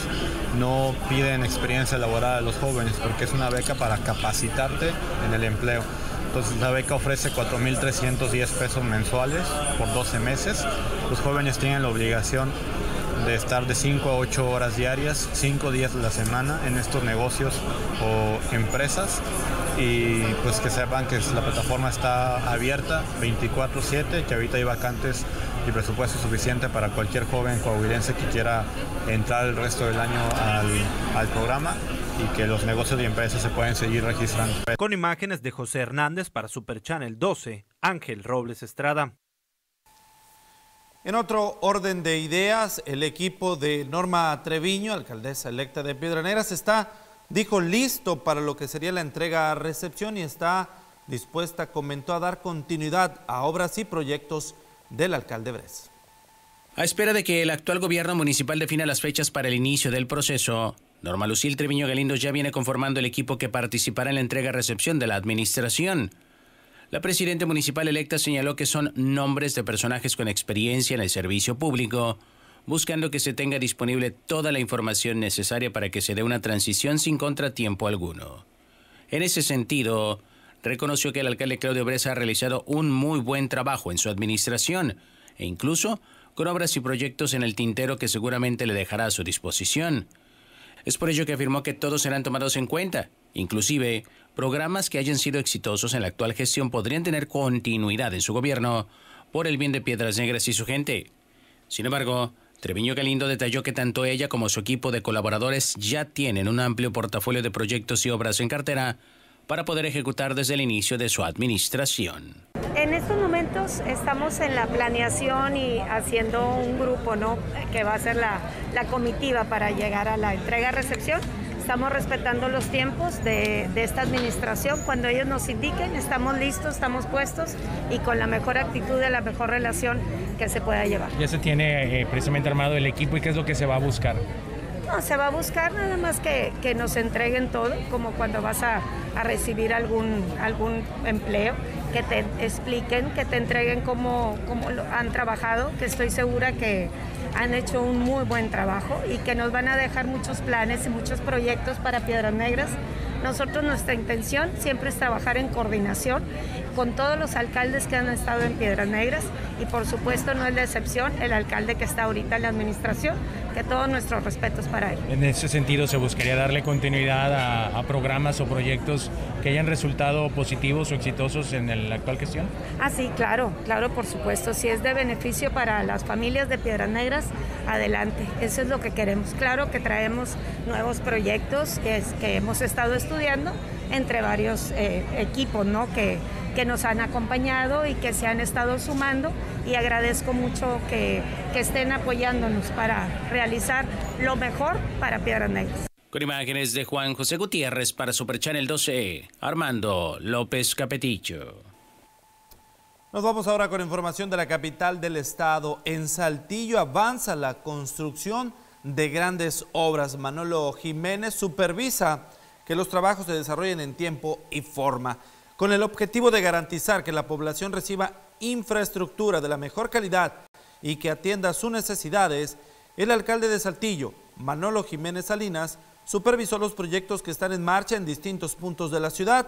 no piden experiencia laboral a los jóvenes, porque es una beca para capacitarte en el empleo. Entonces la beca ofrece 4.310 pesos mensuales por 12 meses. Los jóvenes tienen la obligación de estar de 5 a 8 horas diarias, 5 días a la semana en estos negocios o empresas y pues que sepan que la plataforma está abierta 24/7, que ahorita hay vacantes y presupuesto suficiente para cualquier joven coahuilense que quiera entrar el resto del año al, al programa y que los negocios y empresas se pueden seguir registrando. Con imágenes de José Hernández para Super Channel 12, Ángel Robles Estrada. En otro orden de ideas, el equipo de Norma Treviño, alcaldesa electa de Piedra Negras, está, dijo, listo para lo que sería la entrega a recepción y está dispuesta, comentó, a dar continuidad a obras y proyectos del alcalde Bres. A espera de que el actual gobierno municipal defina las fechas para el inicio del proceso, Norma Lucil Treviño Galindo ya viene conformando el equipo que participará en la entrega-recepción de la administración. La presidenta municipal electa señaló que son nombres de personajes con experiencia en el servicio público, buscando que se tenga disponible toda la información necesaria para que se dé una transición sin contratiempo alguno. En ese sentido, reconoció que el alcalde Claudio Bresa ha realizado un muy buen trabajo en su administración e incluso con obras y proyectos en el tintero que seguramente le dejará a su disposición. Es por ello que afirmó que todos serán tomados en cuenta, inclusive programas que hayan sido exitosos en la actual gestión podrían tener continuidad en su gobierno por el bien de Piedras Negras y su gente. Sin embargo, Treviño Galindo detalló que tanto ella como su equipo de colaboradores ya tienen un amplio portafolio de proyectos y obras en cartera para poder ejecutar desde el inicio de su administración. En estos momentos estamos en la planeación y haciendo un grupo, ¿no? Que va a ser la, la comitiva para llegar a la entrega-recepción. Estamos respetando los tiempos de, de, esta administración. Cuando ellos nos indiquen, estamos listos, estamos puestos y con la mejor actitud de la mejor relación que se pueda llevar. Ya se tiene eh, precisamente armado el equipo y qué es lo que se va a buscar. No, se va a buscar nada más que, que nos entreguen todo, como cuando vas a, a, recibir algún, algún empleo, que te expliquen, que te entreguen cómo, cómo han trabajado, que estoy segura que han hecho un muy buen trabajo y que nos van a dejar muchos planes y muchos proyectos para Piedras Negras. Nosotros nuestra intención siempre es trabajar en coordinación con todos los alcaldes que han estado en Piedras Negras y por supuesto no es la excepción el alcalde que está ahorita en la administración, que todos nuestros respetos para él. En ese sentido se buscaría darle continuidad a, a programas o proyectos que hayan resultado positivos o exitosos en la actual gestión. Ah, sí, claro, claro, por supuesto. Si es de beneficio para las familias de Piedras Negras, adelante. Eso es lo que queremos. Claro que traemos nuevos proyectos que, es, que hemos estado estudiando entre varios eh, equipos, ¿no? Que, que nos han acompañado y que se han estado sumando y agradezco mucho que, que estén apoyándonos para realizar lo mejor para Piedras Negras. Con imágenes de Juan José Gutiérrez para Super Channel 12, Armando López Capetillo. Nos vamos ahora con información de la capital del estado. En Saltillo avanza la construcción de grandes obras. Manolo Jiménez supervisa que los trabajos se desarrollen en tiempo y forma, con el objetivo de garantizar que la población reciba infraestructura de la mejor calidad y que atienda sus necesidades. El alcalde de Saltillo, Manolo Jiménez Salinas, supervisó los proyectos que están en marcha en distintos puntos de la ciudad.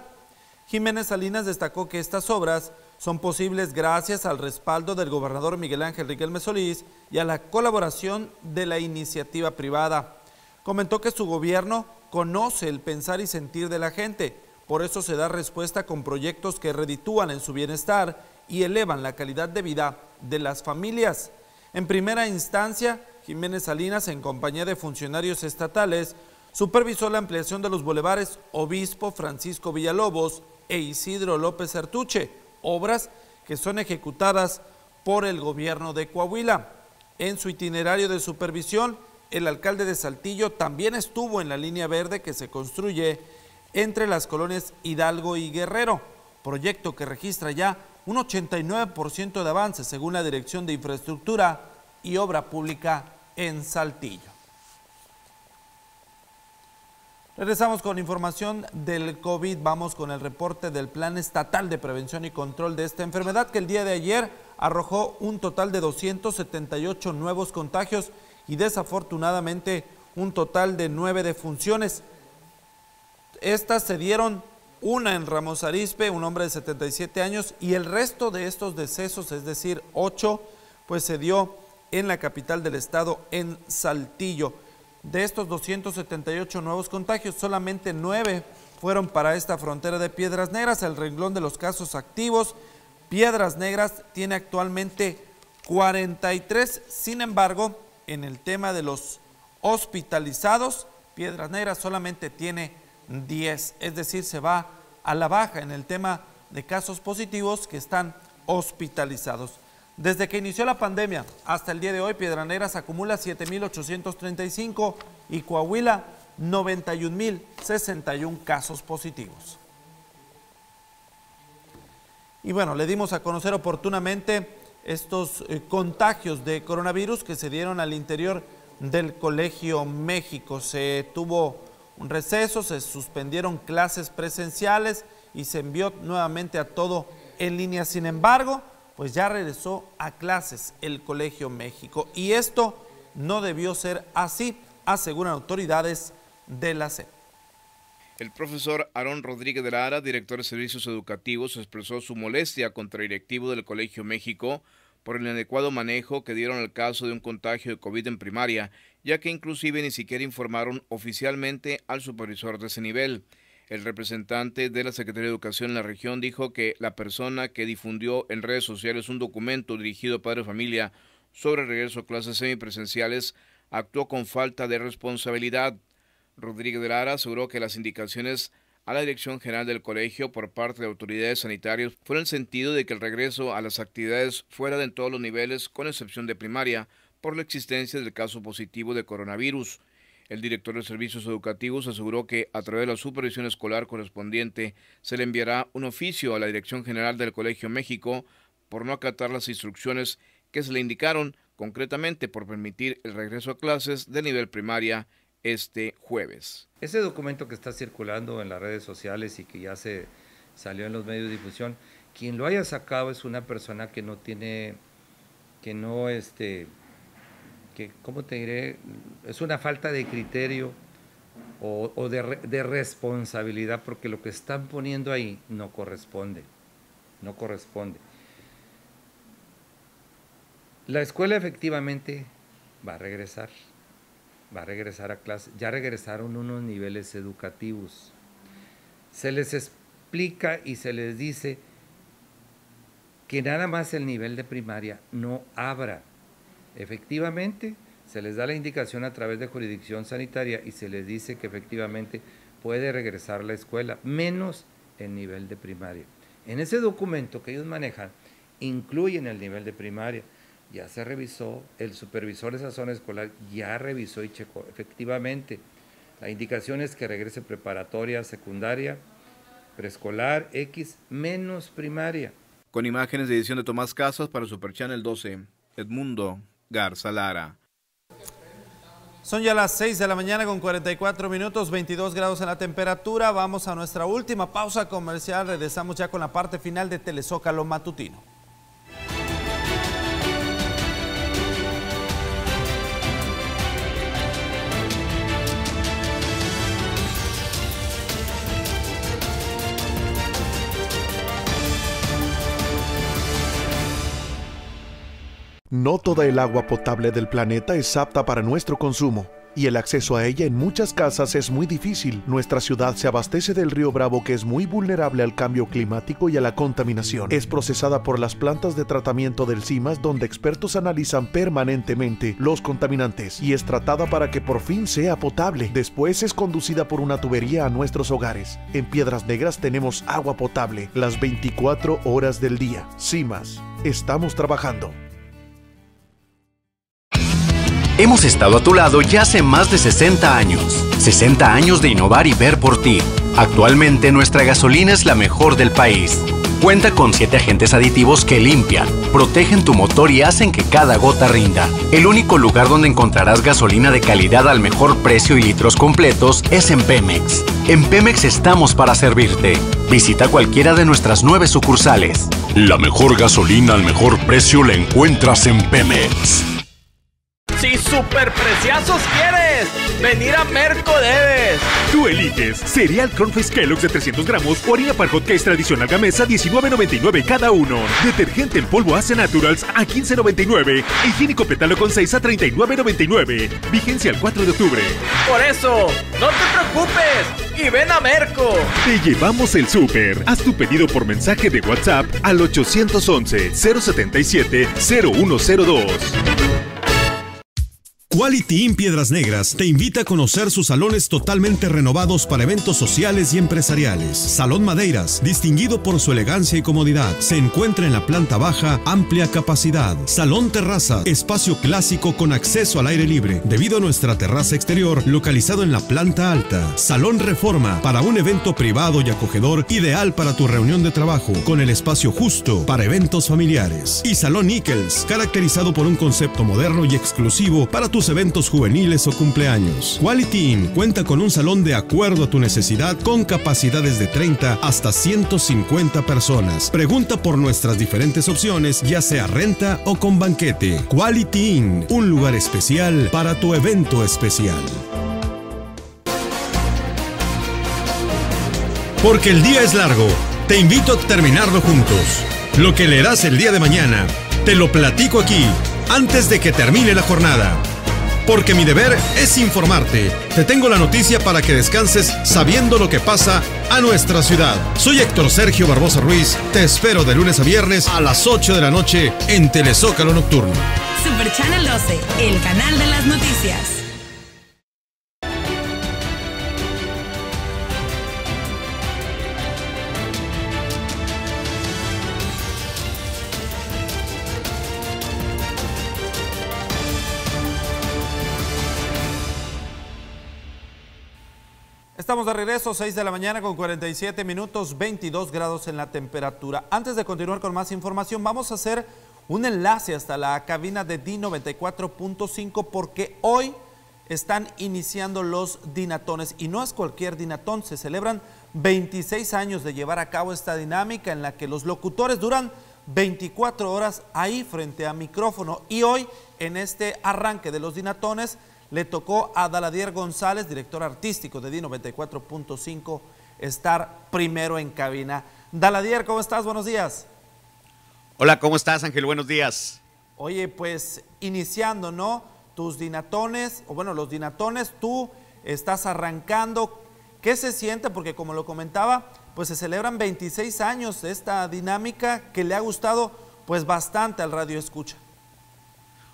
Jiménez Salinas destacó que estas obras son posibles gracias al respaldo del gobernador Miguel Ángel Riquelme Solís y a la colaboración de la iniciativa privada. Comentó que su gobierno conoce el pensar y sentir de la gente, por eso se da respuesta con proyectos que reditúan en su bienestar y elevan la calidad de vida de las familias. En primera instancia, Jiménez Salinas, en compañía de funcionarios estatales, supervisó la ampliación de los bulevares Obispo Francisco Villalobos e Isidro López Artuche, obras que son ejecutadas por el gobierno de Coahuila. En su itinerario de supervisión, el alcalde de Saltillo también estuvo en la línea verde que se construye entre las colonias Hidalgo y Guerrero, proyecto que registra ya un 89% de avance según la Dirección de Infraestructura y Obra Pública en Saltillo. Regresamos con información del COVID. Vamos con el reporte del Plan Estatal de Prevención y Control de esta enfermedad que el día de ayer arrojó un total de 278 nuevos contagios y desafortunadamente un total de nueve defunciones. Estas se dieron una en Ramos Arispe, un hombre de 77 años, y el resto de estos decesos, es decir, ocho, pues se dio en la capital del estado, en Saltillo. De estos 278 nuevos contagios, solamente nueve fueron para esta frontera de Piedras Negras, el renglón de los casos activos. Piedras Negras tiene actualmente 43, sin embargo, en el tema de los hospitalizados, Piedras Negras solamente tiene 10, es decir, se va a la baja en el tema de casos positivos que están hospitalizados. Desde que inició la pandemia hasta el día de hoy, Piedras Negras acumula 7.835 y Coahuila 91.061 casos positivos. Y bueno, le dimos a conocer oportunamente estos eh, contagios de coronavirus que se dieron al interior del Colegio México. Se tuvo un receso, se suspendieron clases presenciales y se envió nuevamente a todo en línea. Sin embargo, pues ya regresó a clases el Colegio México y esto no debió ser así, aseguran autoridades de la SEP. El profesor Aarón Rodríguez de Lara, director de servicios educativos, expresó su molestia contra el directivo del Colegio México por el inadecuado manejo que dieron al caso de un contagio de COVID en primaria, ya que inclusive ni siquiera informaron oficialmente al supervisor de ese nivel. El representante de la Secretaría de Educación en la región dijo que la persona que difundió en redes sociales un documento dirigido a padre familia sobre regreso a clases semipresenciales actuó con falta de responsabilidad. Rodríguez de Lara aseguró que las indicaciones a la Dirección General del Colegio por parte de autoridades sanitarias fueron en el sentido de que el regreso a las actividades fuera de en todos los niveles, con excepción de primaria, por la existencia del caso positivo de coronavirus. El director de servicios educativos aseguró que a través de la supervisión escolar correspondiente se le enviará un oficio a la Dirección General del Colegio México por no acatar las instrucciones que se le indicaron, concretamente por permitir el regreso a clases de nivel primaria este jueves. Ese documento que está circulando en las redes sociales y que ya se salió en los medios de difusión, quien lo haya sacado es una persona que no tiene, que no, este, que, ¿cómo te diré? Es una falta de criterio o, de responsabilidad porque lo que están poniendo ahí no corresponde, no corresponde. La escuela efectivamente va a regresar va a regresar a clase. Ya regresaron unos niveles educativos. Se les explica y se les dice que nada más el nivel de primaria no abra. Efectivamente, se les da la indicación a través de jurisdicción sanitaria y se les dice que efectivamente puede regresar la escuela, menos el nivel de primaria. En ese documento que ellos manejan, incluyen el nivel de primaria ya se revisó, el supervisor de esa zona escolar ya revisó y checó. Efectivamente, la indicación es que regrese preparatoria, secundaria, preescolar, X, menos primaria. Con imágenes de edición de Tomás Casas para Super Channel 12, Edmundo Garza Lara. Son ya las 6 de la mañana con 44 minutos, 22 grados en la temperatura. Vamos a nuestra última pausa comercial. Regresamos ya con la parte final de Telezócalo Matutino. No toda el agua potable del planeta es apta para nuestro consumo. y el acceso a ella en muchas casas es muy difícil. Nuestra ciudad se abastece del río Bravo que es muy vulnerable al cambio climático y a la contaminación. Es procesada por las plantas de tratamiento del CIMAS donde expertos analizan permanentemente los contaminantes y es tratada para que por fin sea potable. Después es conducida por una tubería a nuestros hogares. En Piedras Negras tenemos agua potable las 24 horas del día. CIMAS, estamos trabajando. Hemos estado a tu lado ya hace más de 60 años. 60 años de innovar y ver por ti. Actualmente nuestra gasolina es la mejor del país. Cuenta con 7 agentes aditivos que limpian, protegen tu motor y hacen que cada gota rinda. El único lugar donde encontrarás gasolina de calidad al mejor precio y litros completos es en Pemex. En Pemex estamos para servirte. Visita cualquiera de nuestras nueve sucursales. La mejor gasolina al mejor precio la encuentras en Pemex. Si super preciazos quieres, venir a Merco debes. Tú eliges cereal Cornflakes Kellogg's de 300 gramos o harina para hotcakes tradicional gamesa 19.99 cada uno. Detergente en polvo Ace Naturals a 15.99. Higiénico pétalo con 6 a 39.99. Vigencia el 4 de octubre. Por eso, no te preocupes y ven a Merco. Te llevamos el súper. Haz tu pedido por mensaje de WhatsApp al 811 077 0102. Quality Inn Piedras Negras te invita a conocer sus salones totalmente renovados para eventos sociales y empresariales. Salón Madeiras, distinguido por su elegancia y comodidad, se encuentra en la planta baja, amplia capacidad. Salón Terraza, espacio clásico con acceso al aire libre, debido a nuestra terraza exterior localizado en la planta alta. Salón Reforma, para un evento privado y acogedor, ideal para tu reunión de trabajo, con el espacio justo para eventos familiares. Y Salón Nichols, caracterizado por un concepto moderno y exclusivo para eventos juveniles o cumpleaños. Quality Inn cuenta con un salón de acuerdo a tu necesidad con capacidades de 30 hasta 150 personas. Pregunta por nuestras diferentes opciones, ya sea renta o con banquete. Quality Inn, un lugar especial para tu evento especial. Porque el día es largo, te invito a terminarlo juntos. Lo que leerás el día de mañana, te lo platico aquí, antes de que termine la jornada. Porque mi deber es informarte. Te tengo la noticia para que descanses sabiendo lo que pasa a nuestra ciudad. Soy Héctor Sergio Barbosa Ruiz. Te espero de lunes a viernes a las 8 de la noche en Telezócalo Nocturno. Super Channel 12, el canal de las noticias. Estamos de regreso, 6 de la mañana con 47 minutos, 22 grados en la temperatura. Antes de continuar con más información, vamos a hacer un enlace hasta la cabina de D94.5 porque hoy están iniciando los dinatones y no es cualquier dinatón, se celebran 26 años de llevar a cabo esta dinámica en la que los locutores duran 24 horas ahí frente a micrófono y hoy en este arranque de los dinatones le tocó a Daladier González, director artístico de D94.5, estar primero en cabina. Daladier, ¿cómo estás? Buenos días. Hola, ¿cómo estás, Ángel? Buenos días. Oye, pues iniciando, ¿no? Tus dinatones, o bueno, los dinatones, tú estás arrancando. ¿Qué se siente? Porque como lo comentaba, pues se celebran 26 años de esta dinámica que le ha gustado pues bastante al Radio Escucha.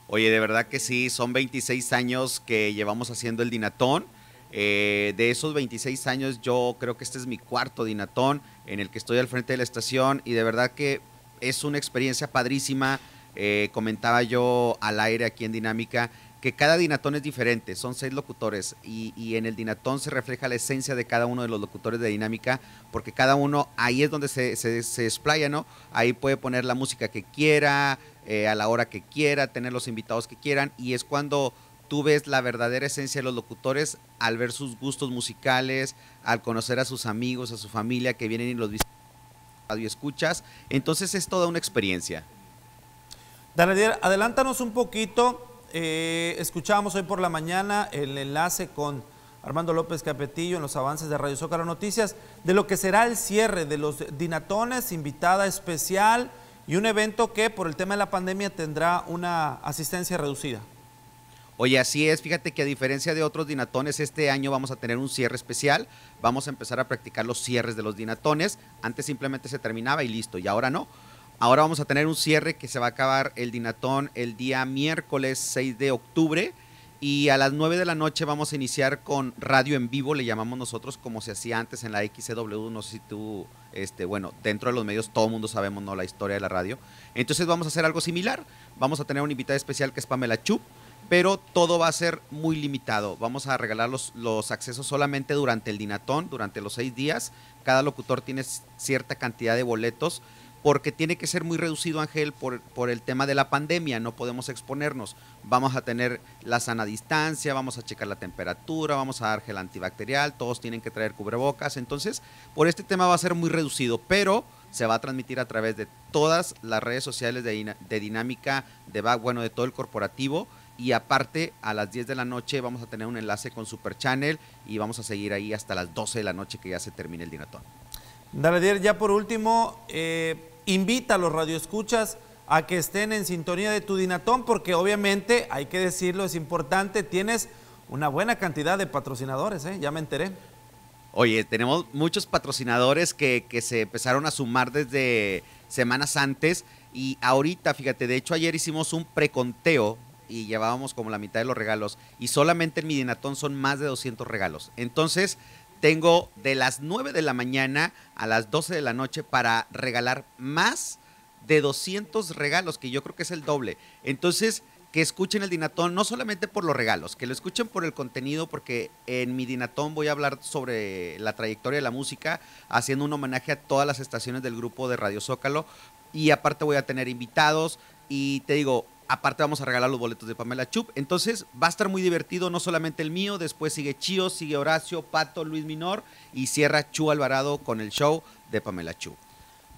Oye, de verdad que sí, son 26 años que llevamos haciendo el Dinatón. Eh, de esos 26 años yo creo que este es mi cuarto Dinatón en el que estoy al frente de la estación y de verdad que es una experiencia padrísima. Eh, comentaba yo al aire aquí en Dinámica que cada Dinatón es diferente, son seis locutores y, en el Dinatón se refleja la esencia de cada uno de los locutores de Dinámica porque cada uno ahí es donde se, se, se desplaya, ¿no? Ahí puede poner la música que quiera, eh, a la hora que quiera, tener los invitados que quieran y es cuando tú ves la verdadera esencia de los locutores al ver sus gustos musicales, al conocer a sus amigos, a su familia que vienen y los visitan radio escuchas, entonces es toda una experiencia. Daniel, adelántanos un poquito, eh, escuchábamos hoy por la mañana el enlace con Armando López Capetillo en los avances de Radio Zócalo Noticias, de lo que será el cierre de los dinatones, invitada especial, y un evento que por el tema de la pandemia tendrá una asistencia reducida. Oye, así es, fíjate que a diferencia de otros dinatones, este año vamos a tener un cierre especial, vamos a empezar a practicar los cierres de los dinatones, antes simplemente se terminaba y listo, y ahora no. Ahora vamos a tener un cierre que se va a acabar el dinatón el día miércoles 6 de octubre y a las 9 de la noche vamos a iniciar con radio en vivo, le llamamos nosotros como se hacía antes en la XCW, no sé si tú, este, bueno, dentro de los medios todo el mundo sabemos ¿no? la historia de la radio. Entonces vamos a hacer algo similar, vamos a tener una invitada especial que es Pamela Chup, pero todo va a ser muy limitado. Vamos a regalar los, los accesos solamente durante el dinatón, durante los seis días. Cada locutor tiene cierta cantidad de boletos porque tiene que ser muy reducido, Ángel, por, por, el tema de la pandemia, no podemos exponernos. Vamos a tener la sana distancia, vamos a checar la temperatura, vamos a dar gel antibacterial, todos tienen que traer cubrebocas, entonces por este tema va a ser muy reducido, pero se va a transmitir a través de todas las redes sociales de, de dinámica, de bueno, de todo el corporativo. Y aparte, a las 10 de la noche vamos a tener un enlace con Super Channel y vamos a seguir ahí hasta las 12 de la noche que ya se termine el dinatón. Dale, ya por último, eh, invita a los radioescuchas a que estén en sintonía de tu Dinatón, porque obviamente, hay que decirlo, es importante, tienes una buena cantidad de patrocinadores, ¿eh? ya me enteré. Oye, tenemos muchos patrocinadores que, que se empezaron a sumar desde semanas antes y ahorita, fíjate, de hecho ayer hicimos un preconteo y llevábamos como la mitad de los regalos y solamente en mi Dinatón son más de 200 regalos. Entonces, tengo de las 9 de la mañana a las 12 de la noche para regalar más de 200 regalos, que yo creo que es el doble. Entonces, que escuchen el Dinatón, no solamente por los regalos, que lo escuchen por el contenido, porque en mi Dinatón voy a hablar sobre la trayectoria de la música, haciendo un homenaje a todas las estaciones del grupo de Radio Zócalo, y aparte voy a tener invitados, y te digo, Aparte vamos a regalar los boletos de Pamela Chup. Entonces va a estar muy divertido, no solamente el mío, después sigue Chío, sigue Horacio, Pato, Luis Minor y cierra Chu Alvarado con el show de Pamela Chup.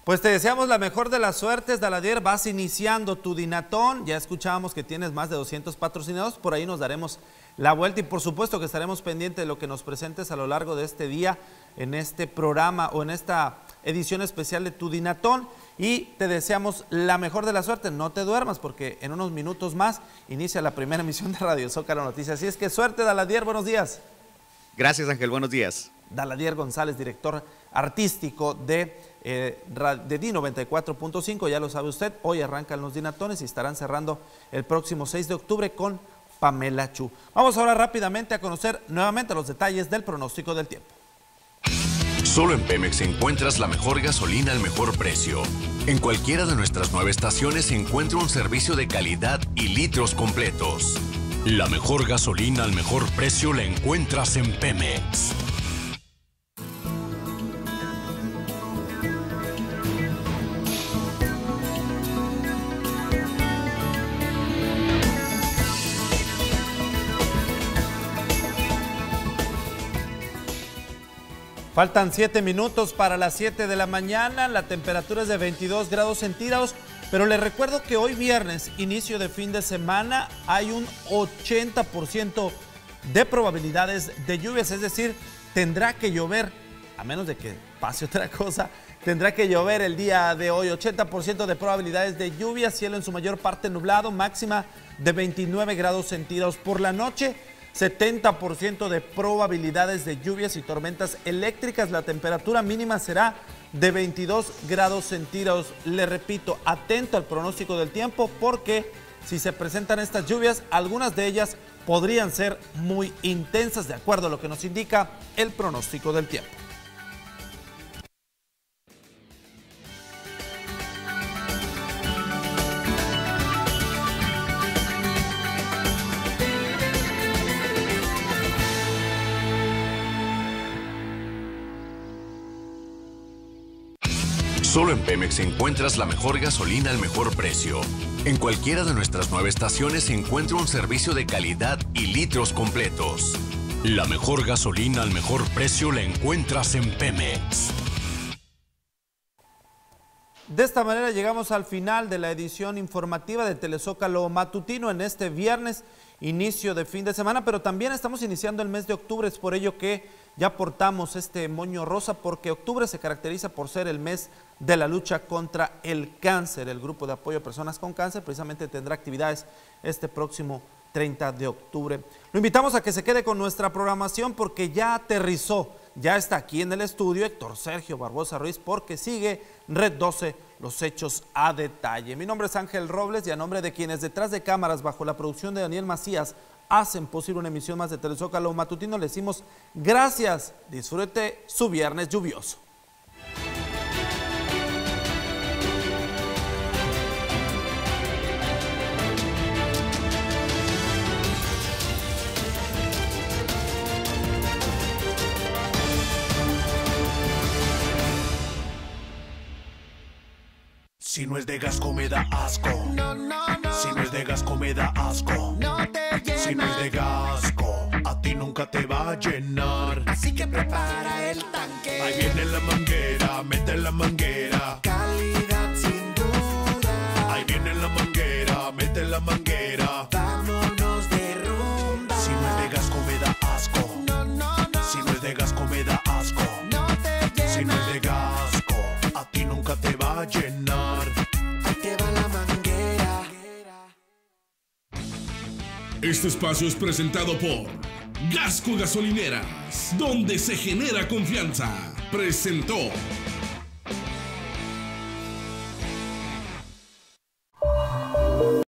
Pues te deseamos la mejor de las suertes, Daladier. Vas iniciando tu dinatón. Ya escuchábamos que tienes más de 200 patrocinados. Por ahí nos daremos la vuelta y por supuesto que estaremos pendientes de lo que nos presentes a lo largo de este día en este programa o en esta edición especial de tu dinatón y te deseamos la mejor de la suerte. No te duermas porque en unos minutos más inicia la primera emisión de Radio Zócalo Noticias. Así es que suerte, Daladier, buenos días. Gracias, Ángel, buenos días. Daladier González, director artístico de, eh, de D94.5, ya lo sabe usted, hoy arrancan los dinatones y estarán cerrando el próximo 6 de octubre con Pamela Chu. Vamos ahora rápidamente a conocer nuevamente los detalles del pronóstico del tiempo. Solo en Pemex encuentras la mejor gasolina al mejor precio. En cualquiera de nuestras nueve estaciones se encuentra un servicio de calidad y litros completos. La mejor gasolina al mejor precio la encuentras en Pemex. Faltan 7 minutos para las 7 de la mañana, la temperatura es de 22 grados centígrados, pero les recuerdo que hoy viernes, inicio de fin de semana, hay un 80% de probabilidades de lluvias, es decir, tendrá que llover, a menos de que pase otra cosa, tendrá que llover el día de hoy, 80% de probabilidades de lluvia, cielo en su mayor parte nublado, máxima de 29 grados centígrados por la noche 70% de probabilidades de lluvias y tormentas eléctricas. La temperatura mínima será de 22 grados centígrados. Le repito, atento al pronóstico del tiempo porque si se presentan estas lluvias, algunas de ellas podrían ser muy intensas de acuerdo a lo que nos indica el pronóstico del tiempo. Solo en Pemex encuentras la mejor gasolina al mejor precio. En cualquiera de nuestras nueve estaciones se encuentra un servicio de calidad y litros completos. La mejor gasolina al mejor precio la encuentras en Pemex. De esta manera llegamos al final de la edición informativa de Telezócalo Matutino en este viernes, inicio de fin de semana, pero también estamos iniciando el mes de octubre, es por ello que ya portamos este moño rosa porque octubre se caracteriza por ser el mes de la lucha contra el cáncer. El grupo de apoyo a personas con cáncer precisamente tendrá actividades este próximo 30 de octubre. Lo invitamos a que se quede con nuestra programación porque ya aterrizó, ya está aquí en el estudio Héctor Sergio Barbosa Ruiz porque sigue Red 12, los hechos a detalle. Mi nombre es Ángel Robles y a nombre de quienes detrás de cámaras bajo la producción de Daniel Macías hacen posible una emisión más de Telezócalo Matutino, le decimos gracias, disfrute su viernes lluvioso. Si no es de Gasco me da asco. No, no, no. Si no es de Gasco me da asco. No te. Si no es de Gasco, a ti nunca te va a llenar. Así que prepara el tanque. Ahí viene la manguera, mete la manguera. Este espacio es presentado por Gasco Gasolineras, donde se genera confianza. Presentó